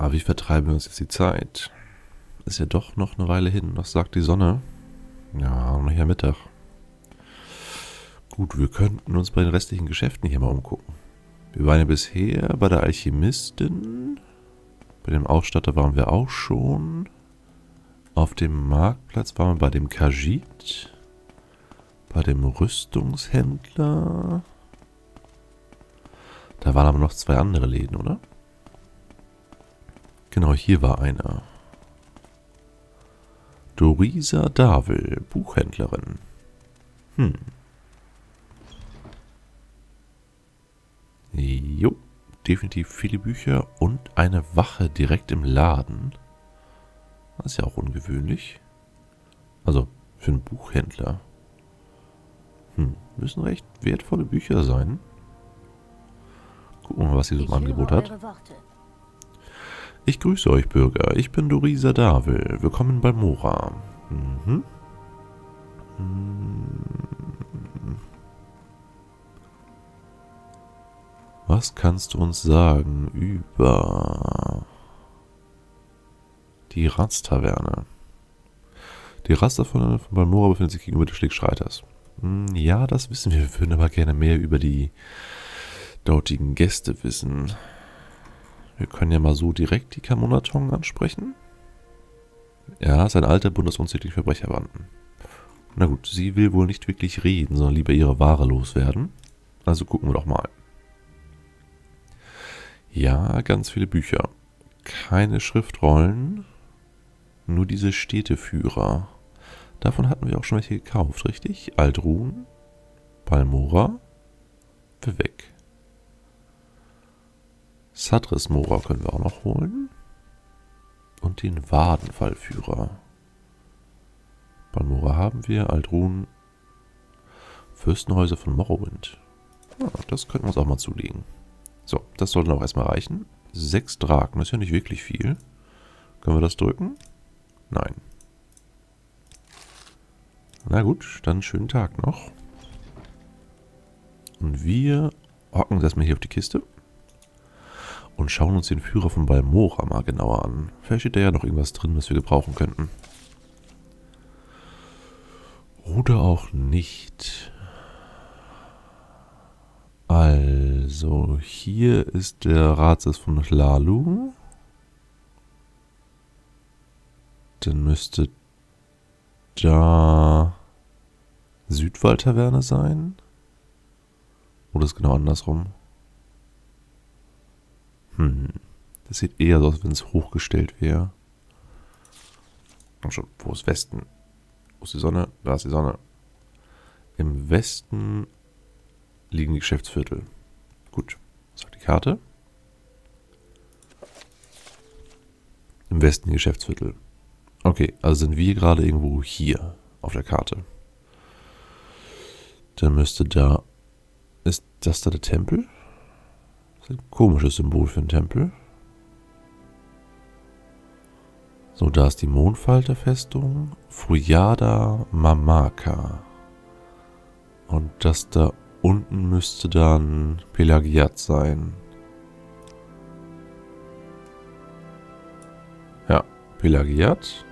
Aber wie vertreiben wir uns jetzt die Zeit? Ist ja doch noch eine Weile hin. Was sagt die Sonne? Ja, noch hier Mittag. Gut, wir könnten uns bei den restlichen Geschäften hier mal umgucken. Wir waren ja bisher bei der Alchemistin. Bei dem Ausstatter waren wir auch schon. Auf dem Marktplatz waren wir bei dem Kajit. Bei dem Rüstungshändler. Da waren aber noch zwei andere Läden, oder? Genau, hier war einer. Dorisa Davel, Buchhändlerin. Hm. Jo, definitiv viele Bücher und eine Wache direkt im Laden. Das ist ja auch ungewöhnlich. Also, für einen Buchhändler. Hm, müssen recht wertvolle Bücher sein. Gucken wir mal, was sie so im Angebot hat. Ich grüße euch, Bürger. Ich bin Dorisa Davel. Willkommen bei Mora. Mhm. Was kannst du uns sagen über die Ratstaverne? Die Ratstaverne von Balmora befindet sich gegenüber des Schlickschreiters. Hm, ja, das wissen wir. Wir würden aber gerne mehr über die dortigen Gäste wissen. Wir können ja mal so direkt die Kamonatong ansprechen. Ja, ist ein alter bundesunzüchtiger Verbrecherbanden. Na gut, sie will wohl nicht wirklich reden, sondern lieber ihre Ware loswerden. Also gucken wir doch mal. Ja, ganz viele Bücher. Keine Schriftrollen. Nur diese Städteführer. Davon hatten wir auch schon welche gekauft, richtig? Aldruhn, Palmora, Vivek. Sadris Mora können wir auch noch holen. Und den Wadenfallführer. Palmora haben wir, Aldruhn, Fürstenhäuser von Morrowind. Ja, das könnten wir uns auch mal zulegen. So, das sollte auch erstmal reichen. Sechs Draken, das ist ja nicht wirklich viel. Können wir das drücken? Nein. Na gut, dann schönen Tag noch. Und wir hocken uns erstmal hier auf die Kiste. Und schauen uns den Führer von Balmora mal genauer an. Vielleicht steht da ja noch irgendwas drin, was wir gebrauchen könnten. Oder auch nicht. Also, hier ist der Ratssitz von Lalu. Dann müsste da Südwald-Taverne sein. Oder ist genau andersrum? Hm. Das sieht eher so aus, wenn es hochgestellt wäre. Und schon, wo ist Westen? Wo ist die Sonne? Da ist die Sonne. Im Westen liegen die Geschäftsviertel. Gut. Sagt die Karte? Im Westen die Geschäftsviertel. Okay, also sind wir gerade irgendwo hier auf der Karte. Dann müsste da... Ist das da der Tempel? Ein komisches Symbol für einen Tempel. So, da ist die Mondfalterfestung. Fuyada Mamaka. Und das da unten müsste dann Pelagiat sein. Ja, Pelagiat.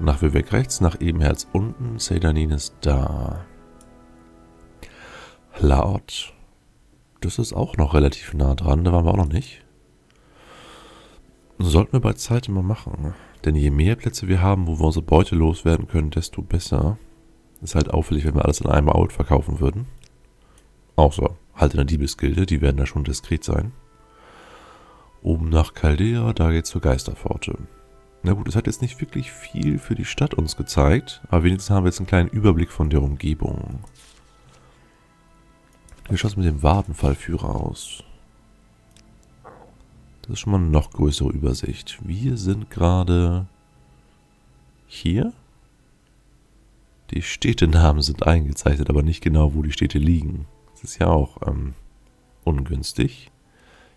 Nach Vivek rechts, nach Ebenherz unten. Sedanin ist da. Laut. Das ist auch noch relativ nah dran. Da waren wir auch noch nicht. Sollten wir bei Zeit immer machen. Denn je mehr Plätze wir haben, wo wir unsere Beute loswerden können, desto besser. Ist halt auffällig, wenn wir alles in einem Out verkaufen würden. Außer halt in der Diebesgilde, die werden da schon diskret sein. Oben nach Caldera, da geht's zur Geisterpforte. Na gut, es hat jetzt nicht wirklich viel für die Stadt uns gezeigt, aber wenigstens haben wir jetzt einen kleinen Überblick von der Umgebung. Wie schaut es mit dem Wadenfallführer aus? Das ist schon mal eine noch größere Übersicht. Wir sind gerade hier. Die Städtenamen sind eingezeichnet, aber nicht genau, wo die Städte liegen. Das ist ja auch ähm, ungünstig.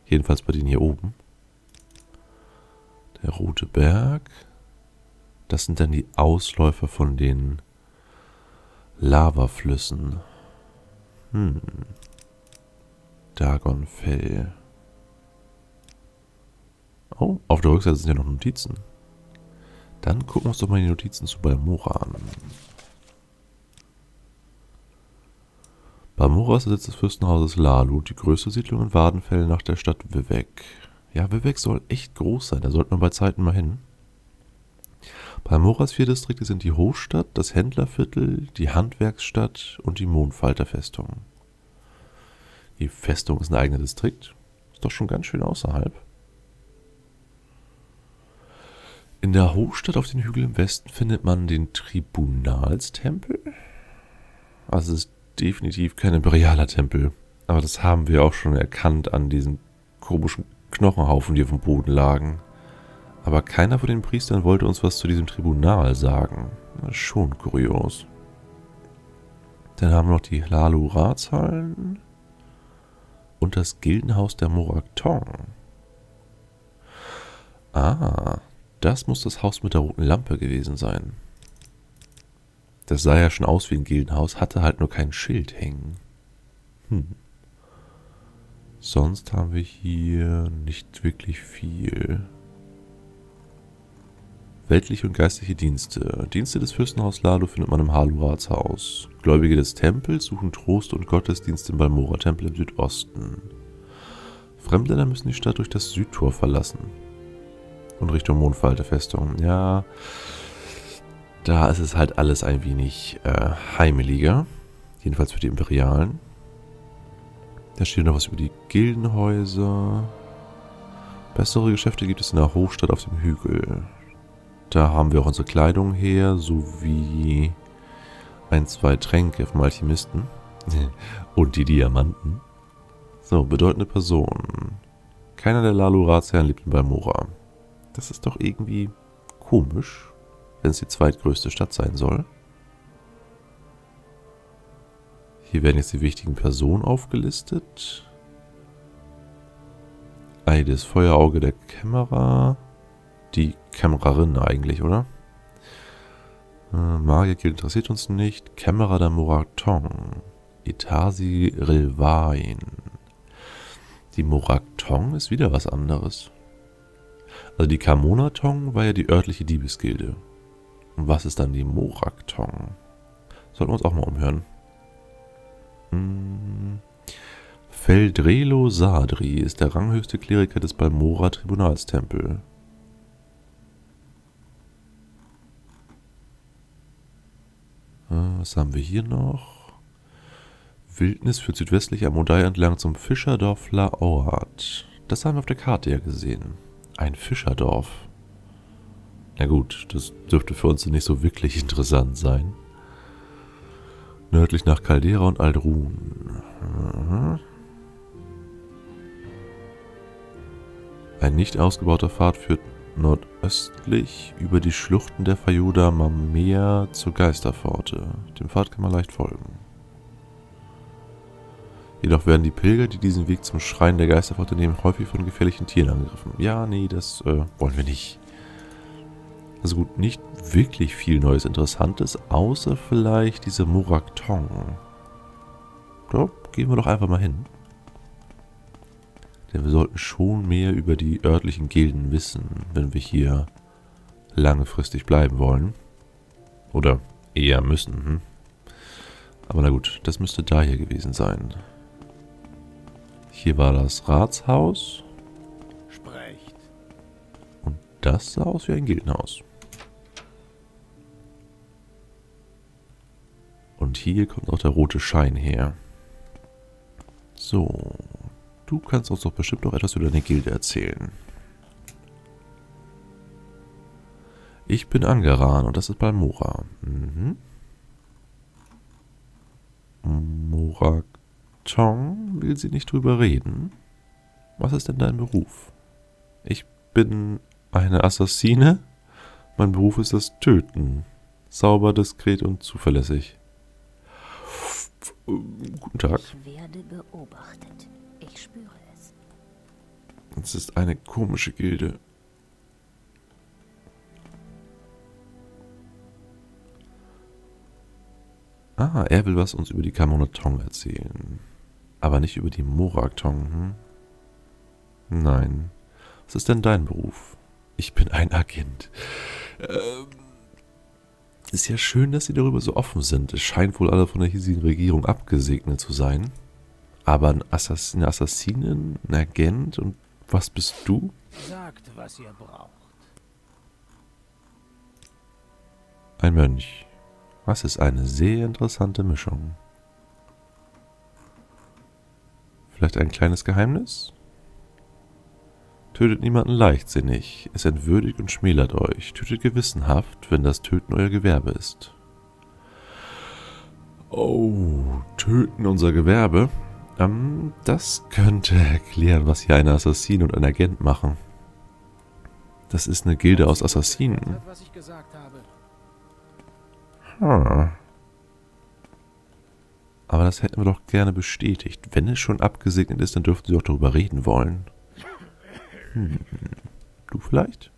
Jedenfalls bei denen hier oben. Der Rote Berg. Das sind dann die Ausläufer von den Lavaflüssen. Hm. Dagonfell. Oh, auf der Rückseite sind ja noch Notizen. Dann gucken wir uns doch mal die Notizen zu Balmora an. Balmora ist der Sitz des Fürstenhauses Lalu, die größte Siedlung in Wadenfell nach der Stadt Vivek. Ja, Vivek soll echt groß sein, da sollten wir bei Zeiten mal hin. Palmoras vier Distrikte sind die Hofstadt, das Händlerviertel, die Handwerksstadt und die Mondfalterfestung. Die Festung ist ein eigener Distrikt. Ist doch schon ganz schön außerhalb. In der Hochstadt auf den Hügeln im Westen findet man den Tribunalstempel. Also es ist definitiv kein imperialer Tempel. Aber das haben wir auch schon erkannt an diesen komischen Knochenhaufen, die auf dem Boden lagen. Aber keiner von den Priestern wollte uns was zu diesem Tribunal sagen. Schon kurios. Dann haben wir noch die Lalu-Ratshallen und das Gildenhaus der Moraktong. Ah, das muss das Haus mit der roten Lampe gewesen sein. Das sah ja schon aus wie ein Gildenhaus, hatte halt nur kein Schild hängen. Hm. Sonst haben wir hier nicht wirklich viel. Weltliche und geistliche Dienste. Dienste des Fürstenhaus Lado findet man im Halurats Gläubige des Tempels suchen Trost und Gottesdienst im Balmora-Tempel im Südosten. Fremdländer müssen die Stadt durch das Südtor verlassen. Und Richtung Mondfalterfestung. Ja, da ist es halt alles ein wenig äh, heimeliger. Jedenfalls für die Imperialen. Da steht noch was über die Gildenhäuser. Bessere Geschäfte gibt es in der Hochstadt auf dem Hügel. Da haben wir auch unsere Kleidung her, sowie ein, zwei Tränke vom Alchemisten. Und die Diamanten. So, bedeutende Person. Keiner der Lalu-Ratsherren lebt in Balmora. Das ist doch irgendwie komisch, wenn es die zweitgrößte Stadt sein soll. Hier werden jetzt die wichtigen Personen aufgelistet. Eides Feuerauge der Kämmerer die Kämmererin eigentlich, oder? Äh, Magiergilde interessiert uns nicht. Kämmerer der Moraktong. Itasi Rilvain. Die Moraktong ist wieder was anderes. Also die Kamonatong war ja die örtliche Diebesgilde. Und was ist dann die Moraktong? Sollten wir uns auch mal umhören. Hm. Feldrelo Sadri ist der ranghöchste Kleriker des Balmora Tribunalstempel. Was haben wir hier noch? Wildnis führt südwestlich am Modai entlang zum Fischerdorf La Laorat. Das haben wir auf der Karte ja gesehen. Ein Fischerdorf. Na gut, das dürfte für uns nicht so wirklich interessant sein. Nördlich nach Caldera und Aldrun. Ein nicht ausgebauter Pfad führt nordöstlich über die Schluchten der Fajuda Mamea zur Geisterpforte. Dem Pfad kann man leicht folgen. Jedoch werden die Pilger, die diesen Weg zum Schrein der Geisterpforte nehmen, häufig von gefährlichen Tieren angegriffen. Ja, nee, das äh, wollen wir nicht. Also gut, nicht wirklich viel Neues Interessantes, außer vielleicht diese Muraktong. Da gehen wir doch einfach mal hin. Denn wir sollten schon mehr über die örtlichen Gilden wissen, wenn wir hier langfristig bleiben wollen. Oder eher müssen. Hm? Aber na gut, das müsste da hier gewesen sein. Hier war das Ratshaus. Sprecht. Und das sah aus wie ein Gildenhaus. Und hier kommt auch der rote Schein her. So, Du kannst uns doch bestimmt noch etwas über deine Gilde erzählen. Ich bin Angeran und das ist Balmora. Mhm. Moraktong will sie nicht drüber reden. Was ist denn dein Beruf? Ich bin eine Assassine. Mein Beruf ist das Töten. Sauber, diskret und zuverlässig. Guten Tag. Ich werde beobachtet. Ich spüre es. Es ist eine komische Gilde. Ah, er will was uns über die Kamonatong erzählen. Aber nicht über die Moraktong, hm? Nein. Was ist denn dein Beruf? Ich bin ein Agent. Ähm, ist ja schön, dass Sie darüber so offen sind. Es scheint wohl alle von der hiesigen Regierung abgesegnet zu sein. Aber ein Assassin, eine Assassinin, ein Agent und was bist du? Sagt, was ihr braucht. Ein Mönch. Was ist eine sehr interessante Mischung. Vielleicht ein kleines Geheimnis? Tötet niemanden leichtsinnig, es entwürdigt und schmälert euch. Tötet gewissenhaft, wenn das Töten euer Gewerbe ist. Oh, töten unser Gewerbe? Ähm, das könnte erklären, was hier ein Assassin und ein Agent machen. Das ist eine Gilde aus Assassinen. Hm. Aber das hätten wir doch gerne bestätigt. Wenn es schon abgesegnet ist, dann dürften Sie auch darüber reden wollen. Hm. Du vielleicht?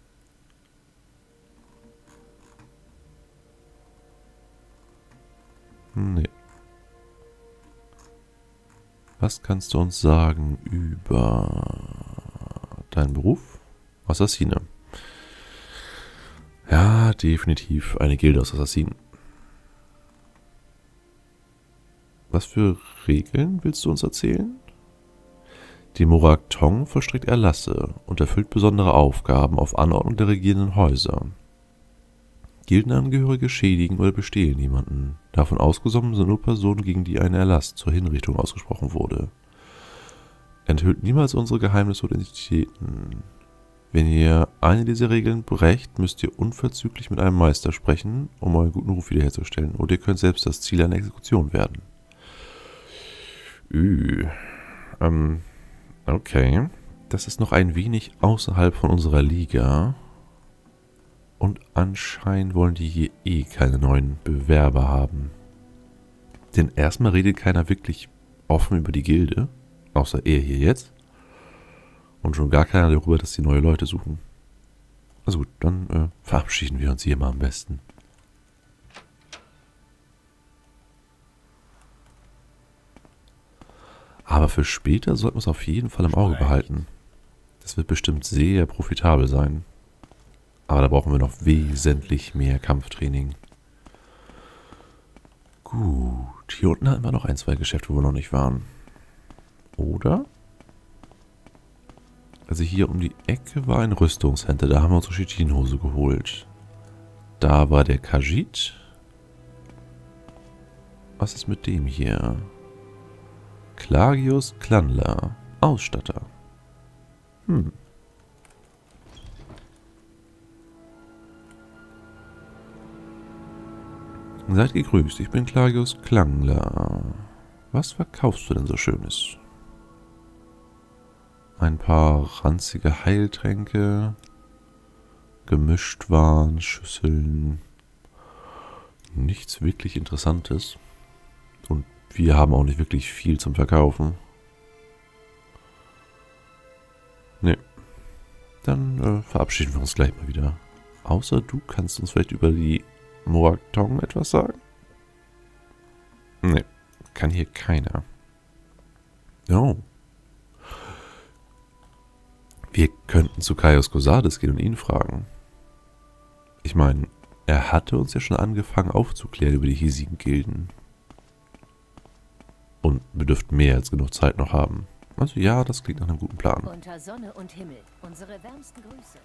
Nee. Was kannst du uns sagen über deinen Beruf? Assassine. Ja, definitiv eine Gilde aus Assassinen. Was für Regeln willst du uns erzählen? Die Morak Tong vollstreckt Erlasse und erfüllt besondere Aufgaben auf Anordnung der regierenden Häuser. Gildenangehörige schädigen oder bestehlen jemanden. Davon ausgenommen sind nur Personen, gegen die ein Erlass zur Hinrichtung ausgesprochen wurde. Enthüllt niemals unsere Geheimnisse oder Identitäten. Wenn ihr eine dieser Regeln brecht, müsst ihr unverzüglich mit einem Meister sprechen, um euren guten Ruf wiederherzustellen, oder ihr könnt selbst das Ziel einer Exekution werden. Ü. Ähm, okay. Das ist noch ein wenig außerhalb von unserer Liga. Und anscheinend wollen die hier eh keine neuen Bewerber haben. Denn erstmal redet keiner wirklich offen über die Gilde, außer er hier jetzt. Und schon gar keiner darüber, dass sie neue Leute suchen. Also gut, dann äh, verabschieden wir uns hier mal am besten. Aber für später sollten wir es auf jeden Fall im Auge behalten. Das wird bestimmt sehr profitabel sein. Aber da brauchen wir noch wesentlich mehr Kampftraining. Gut, hier unten hatten wir noch ein, zwei Geschäfte, wo wir noch nicht waren. Oder? Also hier um die Ecke war ein Rüstungshändler, da haben wir unsere Chitinhose geholt. Da war der Kajit. Was ist mit dem hier? Klagius Klandler, Ausstatter. Hm. Seid gegrüßt, ich bin Klagius Klangler. Was verkaufst du denn so Schönes? Ein paar ranzige Heiltränke, Gemischtwaren, Schüsseln. Nichts wirklich Interessantes. Und wir haben auch nicht wirklich viel zum Verkaufen. Nee. Dann äh, verabschieden wir uns gleich mal wieder. Außer du kannst uns vielleicht über die Moaktong etwas sagen? Nee, kann hier keiner. Oh. Wir könnten zu Kaios Gosades gehen und ihn fragen. Ich meine, er hatte uns ja schon angefangen aufzuklären über die hiesigen Gilden. Und wir dürften mehr als genug Zeit noch haben. Also ja, das klingt nach einem guten Plan. Unter Sonne und Himmel. Unsere wärmsten Grüße.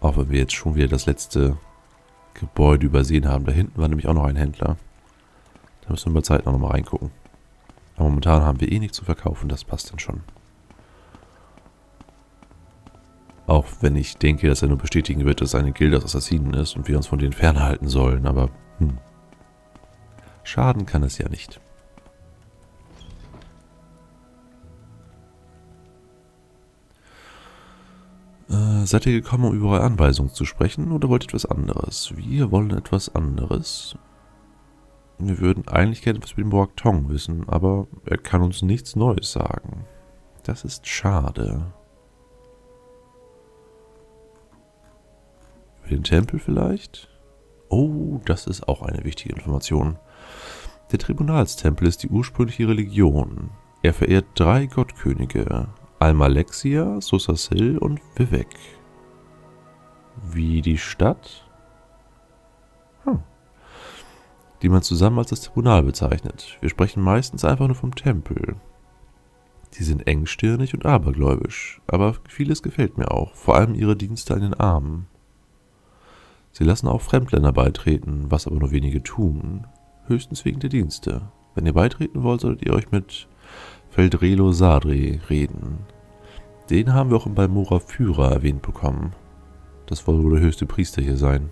Auch wenn wir jetzt schon wieder das letzte Gebäude übersehen haben. Da hinten war nämlich auch noch ein Händler. Da müssen wir bei Zeit noch mal reingucken. Aber momentan haben wir eh nichts zu verkaufen, das passt dann schon. Auch wenn ich denke, dass er nur bestätigen wird, dass es eine Gilde aus Assassinen ist und wir uns von denen fernhalten sollen, aber hm. Schaden kann es ja nicht. Seid ihr gekommen, um über eure Anweisungen zu sprechen oder wollt ihr etwas anderes? Wir wollen etwas anderes. Wir würden eigentlich gerne etwas über den Boak Tong wissen, aber er kann uns nichts Neues sagen. Das ist schade. Über den Tempel vielleicht? Oh, das ist auch eine wichtige Information. Der Tribunalstempel ist die ursprüngliche Religion. Er verehrt drei Gottkönige, Almalexia, Susasil und Vivek. Wie die Stadt? Hm. Die man zusammen als das Tribunal bezeichnet. Wir sprechen meistens einfach nur vom Tempel. Sie sind engstirnig und abergläubisch, aber vieles gefällt mir auch, vor allem ihre Dienste an den Armen. Sie lassen auch Fremdländer beitreten, was aber nur wenige tun, höchstens wegen der Dienste. Wenn ihr beitreten wollt, solltet ihr euch mit Feldrelo Sadri reden. Den haben wir auch im Balmora Führer erwähnt bekommen. Das soll wohl der höchste Priester hier sein.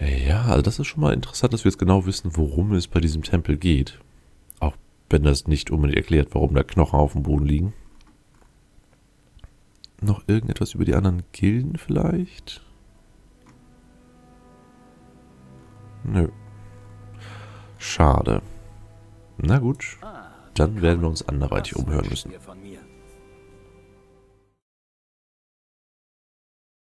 Ja, also das ist schon mal interessant, dass wir jetzt genau wissen, worum es bei diesem Tempel geht. Auch wenn das nicht unbedingt erklärt, warum da Knochen auf dem Boden liegen. Noch irgendetwas über die anderen Gilden vielleicht? Nö. Schade. Na gut, dann werden wir uns anderweitig umhören müssen.